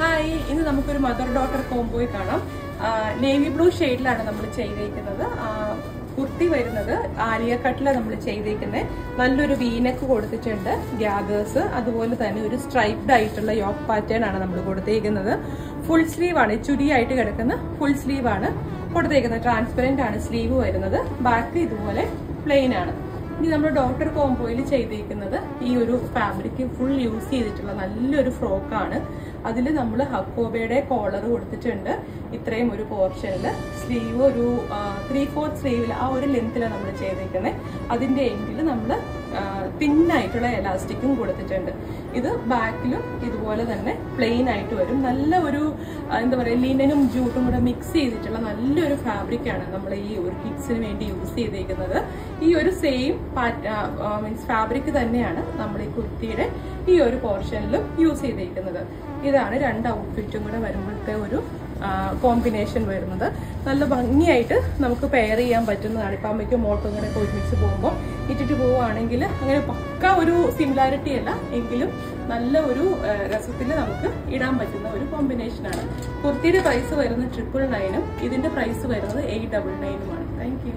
Hi ഇന്ന് നമുക്കൊരു mother daughter കോംബോയി കാണാം. നേവി ബ്ലൂ ഷെയ്ഡിലാണ് നമ്മൾ ചെയ്തേക്കുന്നത്. കുർത്തി വരുന്നത് ആലിയ കട്ടിലാണ് നമ്മൾ ചെയ്തേക്കുന്നത് നല്ലൊരു വീനക്ക് കൊടുത്തിട്ടുണ്ട് ഗ്യാദേഴ്സ് അതുപോലെ തന്നെ ഒരു സ്ട്രൈപ്ഡ് ആയിട്ടുള്ള യോക്ക് പാറ്റേൺ ആണ് നമ്മൾ കൊടുത്തേക്കുന്നത്. ഫുൾ സ്ലീവ് ആണ് ചുരിയായിട്ട് കിടക്കുന്ന ഫുൾ സ്ലീവ് ആണ് കൊടുത്തേക്കുന്നത്. ട്രാൻസ്പെറന്റ് ആണ് സ്ലീവ് വരുന്നത്. ബാക്ക് ഇതുപോലെ പ്ലെയിൻ ആണ്. ഇനി നമ്മൾ ഡോക്ടർ കോംബോയിൽ ചെയ്തേക്കുന്നത് ഈ ഒരു ഫാബ്രിക് ഫുൾ യൂസ് ചെയ്തിട്ടുള്ള നല്ലൊരു ഫ്രോക്കാണ് അതിൽ നമ്മൾ ഹക്കോബയുടെ കോളർ കൊടുത്തിട്ടുണ്ട്. ഇത്രയും ഒരു പോർഷനിൽ സ്ലീവ് ഒരു ത്രീ ഫോർത്ത് സ്ലീവിൽ ആ ഒരു ലെങ്ത്തിലാണ് നമ്മൾ ചെയ്തേക്കുന്നത് അതിന്റെ എൻഡിൽ നമ്മൾ തിന്നായിട്ടുള്ള എലാസ്റ്റിക്കും കൊടുത്തിട്ടുണ്ട്. ഇത് ബാക്കിലും ഇതുപോലെ തന്നെ പ്ലെയിൻ ആയിട്ട് വരും. നല്ല ഒരു എന്താ പറയുക ലിനനും ജൂട്ടും കൂടെ മിക്സ് ചെയ്തിട്ടുള്ള നല്ലൊരു ഫാബ്രിക്കാണ് നമ്മൾ ഈ ഒരു കിഡ്സിന് വേണ്ടി യൂസ് ചെയ്തേക്കുന്നത്. ഈ ഒരു സെയിം മീൻസ് ഫാബ്രിക് തന്നെയാണ് നമ്മൾ ഈ കുർത്തിയുടെ ഈ ഒരു പോർഷനിലും യൂസ് ചെയ്തേക്കുന്നത്. ഇതാണ് രണ്ട് ഔട്ട്ഫിറ്റും കൂടെ വരുമ്പോഴത്തെ ഒരു കോമ്പിനേഷൻ വരുന്നത്. നല്ല ഭംഗിയായിട്ട് നമുക്ക് പെയർ ചെയ്യാൻ പറ്റുന്നതാണ്. ഇപ്പം അമ്മയ്ക്കും മോൾക്കും ഇങ്ങനെ ഒരുമിച്ച് പോകുമ്പോൾ ഇട്ടിട്ട് പോവുകയാണെങ്കിൽ അങ്ങനെ പക്ക ഒരു സിമിലാരിറ്റി അല്ല. എങ്കിലും നല്ല ഒരു രസത്തിൽ നമുക്ക് ഇടാൻ പറ്റുന്ന ഒരു കോമ്പിനേഷനാണ് കുർത്തിയുടെ പ്രൈസ് വരുന്നത് ട്രിപ്പിൾ നയനും ഇതിന്റെ പ്രൈസ് വരുന്നത് എയ്റ്റ് ഡബിൾ നയനുമാണ് താങ്ക് യു